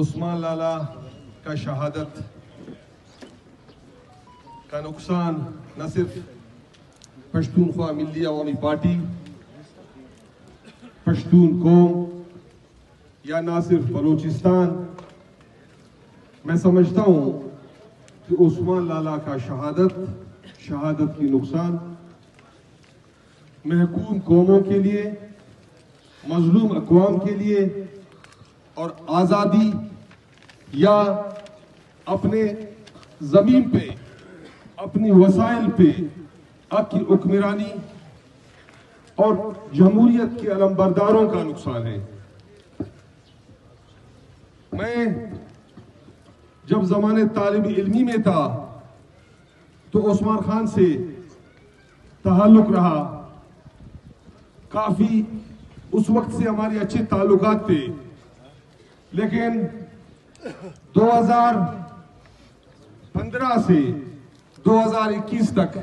عثمان لالا کا شہادت، کا نقصان نہ صرف پشتونخوا ملی عوامی پارٹی، پشتون قوم یا نہ صرف بلوچستان، میں سمجھتا ہوں کہ عثمان لالا کا شہادت شہادت کی نقصان محکوم قوموں کے لیے، مظلوم اقوام کے لیے اور آزادی یا اپنے زمین پہ، اپنی وسائل پہ آپ کی حکمرانی اور جمہوریت کے علمبرداروں کا نقصان ہے۔ میں جب زمانے طالب علمی میں تھا تو عثمان خان سے تعلق رہا۔ کافی اس وقت سے ہمارے اچھے تعلقات تھے۔ لیکن دو ہزار پندرہ سے دو ہزار اکیس تک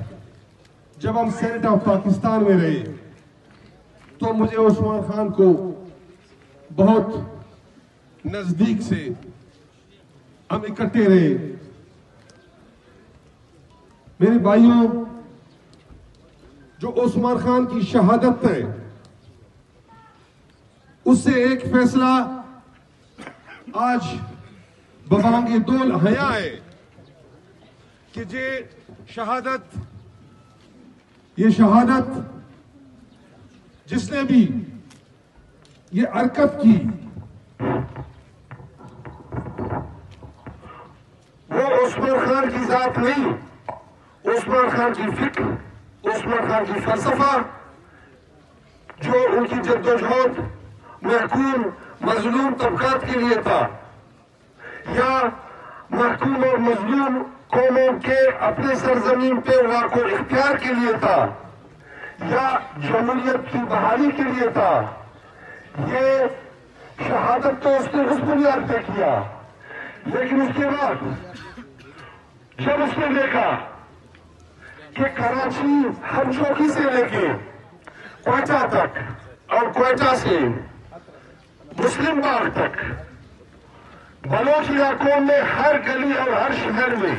جب ہم سینٹ آف پاکستان میں رہے، تو مجھے عثمان خان کو بہت نزدیک سے ہم اکٹھے رہے۔ میرے بھائیوں، جو عثمان خان کی شہادت ہے، اس سے ایک فیصلہ آج ببانگ دول حیا ہے کہ یہ شہادت یہ شہادت جس نے بھی یہ حرکت کی وہ عثمان خان کی ذات نہیں عثمان خان کی فکر عثمان خان کی فلسفہ جو ان کی جدوجہد محکوم مظلوم طبقات کے لیے تھا۔ یا محکوم اور مظلوم قوموں کے اپنے سرزمین پہ واقع اختیار کے لیے تھا۔ یا جمہوریت کی بحالی کے لیے تھا۔ یہ شہادت تو اس نے اس بنیاد پہ کیا۔ لیکن اس کے بعد جب اس نے دیکھا کہ کراچی ہر چوکی سے لے کے کوئٹہ تک اور کوئٹہ سے مسلم باغ تک۔ بلوچ علاقوں میں ہر گلی اور ہر شہر میں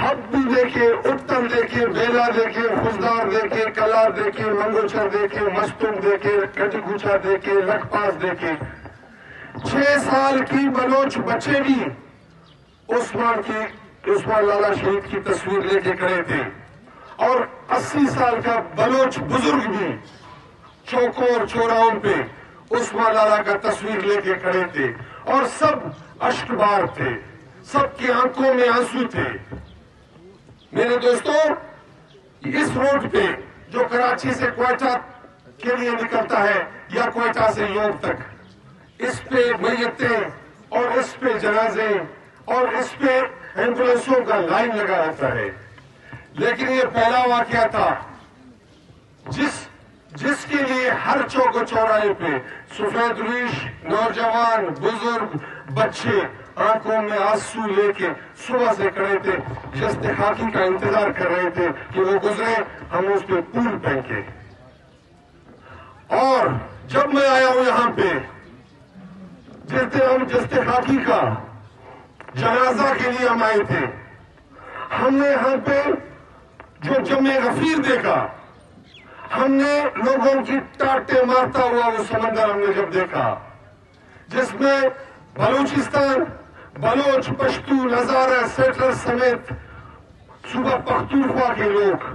حب بھی دیکھے اتر دیکھے، بیلا دیکھے خزدار دیکھے، کلار دیکھے منگوچر دیکھے مستم دیکھے کٹ گچا دیکھے لکھ پاس دیکھے۔ چھ سال کی بلوچ بچے بھی عثمان کی، عثمان لالا شہید کی تصویر لے کے کھڑے تھے۔ اور اسی سال کا بلوچ بزرگ بھی چوکوں اور چوراہوں پہ عثمان لالا کا تصویر لے کے کھڑے تھے اور سب اشک بار تھے، سب کی آنکھوں میں آنسو تھے۔ میرے دوستوں اس روڈ پہ جو کراچی سے کوئٹہ کے لیے نکلتا ہے یا کوئٹہ سے یوگ تک، اس پہ میتیں اور اس پہ جنازے اور اس پہ ایمبولینسوں کا لائن لگا رہتا ہے۔ لیکن یہ پہلا واقعہ تھا جس جس کے لیے ہر چوک و چوراہے پہ سفید ریش نوجوان، بزرگ، بچے آنکھوں میں آنسو لے کے صبح سے کھڑے تھے جس خاکی کا انتظار کر رہے تھے کہ وہ گزرے، ہم اس پہ پول پھینکے۔ اور جب میں آیا ہوں یہاں پہ، جس ہم جس خاکی کا جنازہ کے لیے ہم آئے تھے، ہم نے یہاں پہ جو جمع غفیر دیکھا ہم نے لوگوں کی ٹاٹے مارتا ہوا وہ سمندر ہم نے جب دیکھا، جس میں بلوچستان، بلوچ، پشتو، نظارہ، سیٹلر سمیت صبح پختونخوا کے لوگ،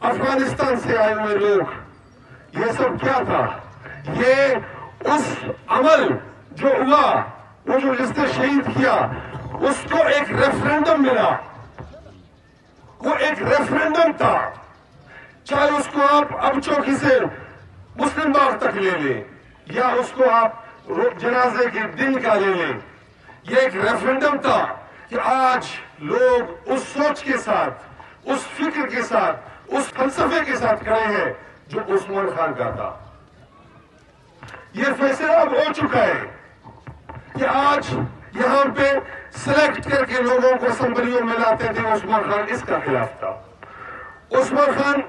افغانستان سے آئے ہوئے لوگ، یہ سب کیا تھا؟ یہ اس عمل جو ہوا، وہ جو جس نے شہید کیا، اس کو ایک ریفرینڈم ملا۔ وہ ایک ریفرینڈم تھا۔ چاہے اس کو آپ اب چوکی سے مسلم باغ تک لے لیں، یا اس کو آپ جنازے کے دن کا لے لیں۔ یہ ایک ریفرنڈم تھا کہ آج لوگ اس سوچ کے ساتھ، اس فکر کے ساتھ، اس فلسفے کے ساتھ کھڑے ہیں جو عثمان خان کا تھا۔ یہ فیصلہ اب ہو چکا ہے کہ آج یہاں پہ سلیکٹ کر کے لوگوں کو اسمبلیوں میں لاتے تھے، عثمان خان اس کا خلاف تھا۔ عثمان خان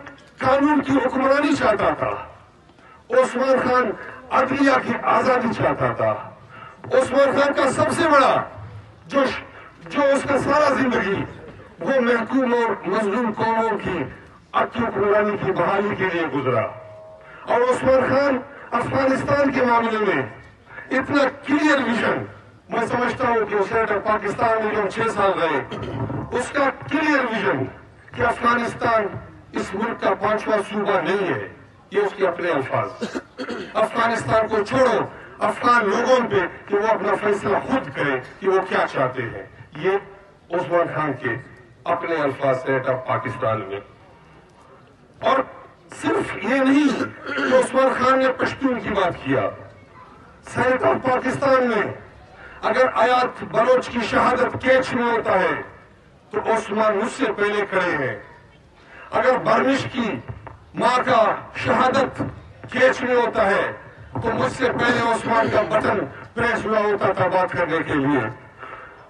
قانون کی حکمرانی چاہتا تھا۔ عثمان خان عدلیہ کی آزادی چاہتا تھا۔ عثمان خان کا سب سے بڑا جو جو اس کا سارا زندگی، وہ محکوم اور مظلوم قوموں کی اکیوں قربانی کی بحالی کے لیے گزرا۔ اور عثمان خان افغانستان کے معاملے میں اتنا کلیئر ویژن میں سمجھتا ہوں کہ اسے پاکستان میں جو چھ سال رہے، اس کا کلیئر ویژن کہ افغانستان اس ملک کا پانچواں صوبہ نہیں ہے، یہ اس کے اپنے الفاظ افغانستان کو چھوڑو، افغان لوگوں پہ کہ وہ اپنا فیصلہ خود کرے کہ وہ کیا چاہتے ہیں۔ یہ عثمان خان کے اپنے الفاظ سے پاکستان میں۔ اور صرف یہ نہیں کہ عثمان خان نے پشتون کی بات کیا۔ سینٹ آف پاکستان میں اگر آیات بلوچ کی شہادت کیچ میں ہوتا ہے، تو عثمان مجھ سے پہلے کھڑے ہیں۔ اگر برمش کی ماں کا شہادت کیچ میں ہوتا ہے، تو مجھ سے پہلے عثمان کا بٹن پریس ہوا ہوتا تھا بات کرنے کے لیے۔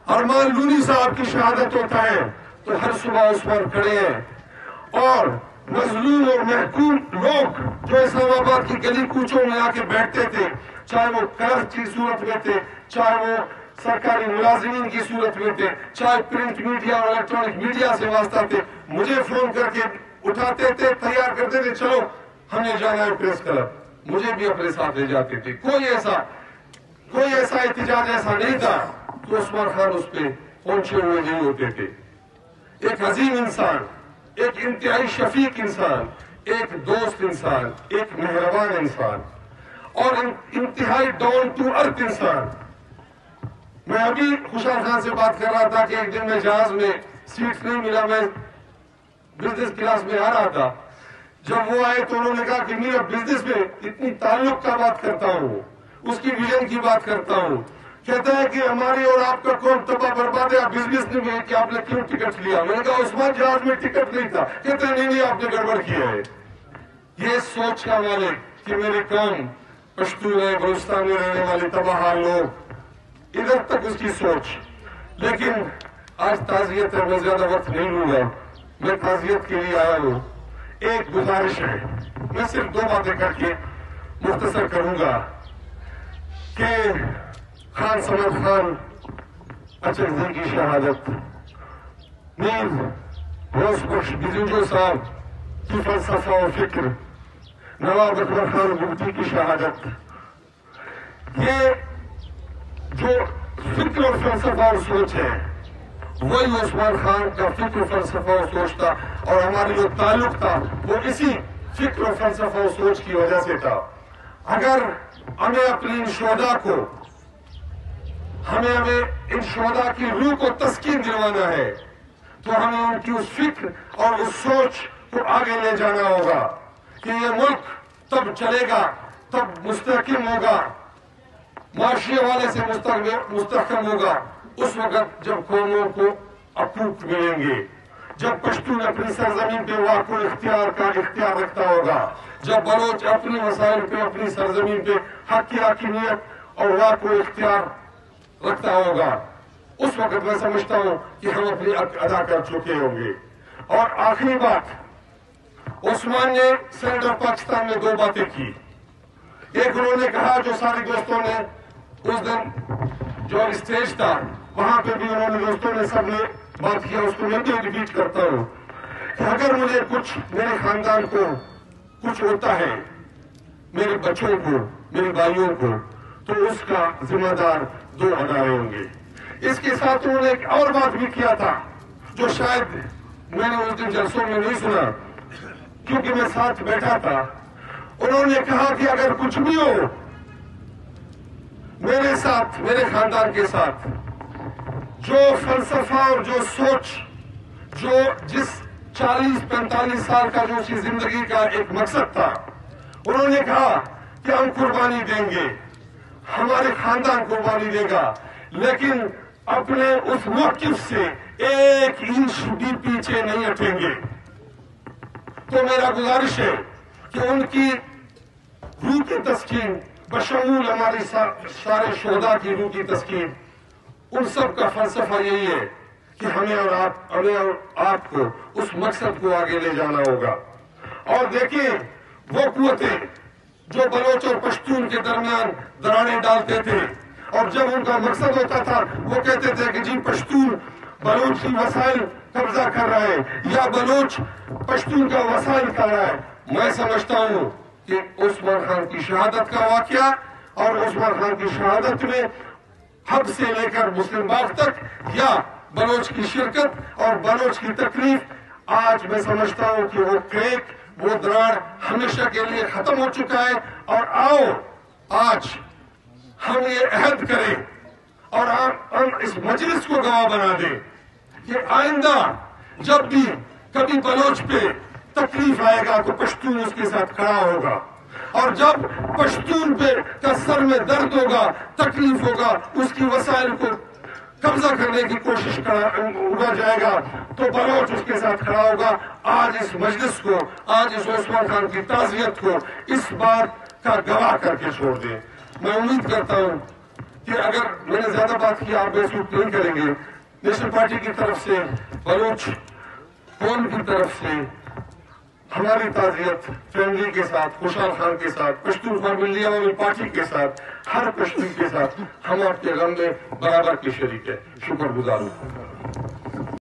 ارمان لونی صاحب کی شہادت ہوتا ہے، تو ہر صبح عثمان کھڑے ہیں۔ اور مظلوم اور محکوم لوگ جو اسلام آباد کی گلی کوچوں میں آ کے بیٹھتے تھے، چاہے وہ کرف کی صورت میں تھے، چاہے وہ سرکاری ملازمین کی صورت میں تھے چاہے پرنٹ میڈیا اور الیکٹرانک میڈیا سے واسطہ تھے مجھے فون کر کے اٹھاتے تھے تیار کرتے تھے چلو ہمیں جانا ہے پریس کلب مجھے بھی اپنے ساتھ لے جاتے تھے کوئی ایسا کوئی ایسا احتجاج ایسا نہیں تھا تو عثمان خان اس پہ پہنچے ہوئے نہیں ہوتے تھے ایک عظیم انسان ایک انتہائی شفیق انسان ایک دوست انسان ایک مہربان انسان اور انتہائی ڈاؤن ٹو ارتھ انسان میں ابھی خوشحال خان سے بات کر رہا تھا کہ ایک دن میں جہاز میں سیٹ نہیں ملا، میں بزنس کلاس میں آ رہا تھا۔ جب وہ آئے تو انہوں نے کہا کہ میرا بزنس میں اتنی تعلق کا بات کرتا ہوں، اس کی ویژن کی بات کرتا ہوں۔ کہتا ہے کہ ہماری اور آپ کا کون تباہ برباد ہے، آپ بزنس نہیں کہ آپ نے کیوں ٹکٹ لیا؟ میں نے کہا، عثمان جہاز میں ٹکٹ نہیں تھا۔ کہتے ہیں نہیں نہیں، آپ نے گڑبڑ کیا ہے۔ یہ سوچ کا مالک کہ میرے قوم پشتو ہے بلوچستان میں رہنے والے تباہ لوگ۔ ادھر تک اس کی سوچ لیکن آج تعزیت ہے میں زیادہ وقت نہیں لوں گا میں تعزیت کے لیے آیا ہوں ایک گزارش ہے میں صرف دو باتیں کر کے مختصر کروں گا کہ خان سمر خان اچھے کی شہادت نیز روز خوش گزنجو صاحب کی فلسفہ و فکر نواب اکبر خان مفتی کی شہادت یہ جو فکر اور فلسفہ اور سوچ ہے، وہی عثمان خان کا فکر و فلسفہ اور سوچ تھا اور ہمارا جو تعلق تھا، وہ اسی فکر و فلسفہ اور سوچ کی وجہ سے تھا۔ اگر ہمیں اپنی ان شہدا کو، ہمیں ہمیں ان شہدا کی روح کو تسکین دلوانا ہے، تو ہمیں ان کی اس فکر اور اس سوچ کو آگے لے جانا ہوگا کہ یہ ملک تب چلے گا، تب مستحکم ہوگا۔ معاشی حوالے سے مستحکم ہوگا۔ اس وقت جب قوموں کو اپوک ملیں گے، جب پشتون اپنی سرزمین پہ واقع اختیار کا اختیار رکھتا ہوگا، جب بلوچ اپنی وسائل پہ، اپنی سرزمین پہ حق کی حقیقت اور واقع اختیار رکھتا ہوگا۔ اس وقت میں سمجھتا ہوں کہ ہم اپنی ادا کر چکے ہوں گے۔ اور آخری بات، عثمان نے سینٹر پاکستان میں دو باتیں کی۔ ایک انہوں نے کہا جو سارے دوستوں نے اس دن جو اسٹیج تھا، وہاں پہ بھی انہوں نے دوستوں نے سب نے بات کیا اس کو میں بھی ریپیٹ کرتا ہوں کہ اگر مجھے کچھ میرے خاندان کو کچھ ہوتا ہے، میرے بچوں کو، میرے بھائیوں کو، تو اس کا ذمہ دار دو ادارے ہوں گے۔ اس کے ساتھ انہوں نے ایک اور بات بھی کیا تھا، جو شاید میں نے اس دن جلسوں میں نہیں سنا، کیونکہ میں ساتھ بیٹھا تھا۔ انہوں نے کہا کہ اگر کچھ بھی ہو میرے ساتھ، میرے خاندان کے ساتھ۔ جو فلسفہ اور جو سوچ، جو جس چالیس، پینتالیس سال کا جو اس کی زندگی کا ایک مقصد تھا، انہوں نے کہا کہ ہم قربانی دیں گے۔ ہمارے خاندان قربانی دے گا۔ لیکن اپنے اس موقف سے ایک انچ بھی پیچھے نہیں ہٹیں گے۔ تو میرا گزارش ہے کہ ان کی روح کی تسکین بشمول ہماری سارے شہدا کی روح کی تسکین۔ ان سب کا فلسفہ یہی ہے کہ ہمیں اور آپ، ہمیں اور آپ کو اس مقصد کو آگے لے جانا ہوگا۔ اور دیکھیں، وہ قوتیں جو بلوچ اور پشتون کے درمیان دراڑیں ڈالتے تھے۔ اور جب ان کا مقصد ہوتا تھا، وہ کہتے تھے کہ جی پشتون بلوچ کی وسائل قبضہ کر رہا ہے یا بلوچ پشتون کا وسائل کر رہا ہے۔ میں سمجھتا ہوں کہ عثمان خان کی شہادت کا واقعہ اور عثمان خان کی شہادت میں حب سے لے کر مسلم باغ تک یا بلوچ کی شرکت اور بلوچ کی تکلیف، آج میں سمجھتا ہوں کہ وہ کریک وہ دراڑ ہمیشہ کے لیے ختم ہو چکا ہے اور آؤ، آج ہم یہ عہد کریں اور ہم اس مجلس کو گواہ بنا دیں کہ آئندہ جب بھی کبھی بلوچ پہ تکلیف آئے گا تو پشتون اس کے ساتھ کھڑا ہوگا۔ اور جب پشتون پہ کا سر میں درد ہوگا، تکلیف ہوگا، اس کی وسائل کو قبضہ کرنے کی کوشش اڑا جائے گا، تو بلوچ اس کے ساتھ کھڑا ہوگا۔ آج اس مجلس کو، آج اس عثمان خان کی تعزیت کو اس بات کا گواہ کر کے چھوڑ دیں۔ میں امید کرتا ہوں کہ اگر میں نے زیادہ بات کی، آپ محسوس نہیں کریں گے۔ نیشنل پارٹی کی طرف سے، بلوچ قوم کی طرف سے ہماری تعزیت فیملی کے ساتھ، خوشحال خان کے ساتھ پشتون فارملیا والی پارٹی کے ساتھ، ہر پشتون کے ساتھ ہم آپ کے غم میں برابر کی شریک ہے شکر گزار ہوں۔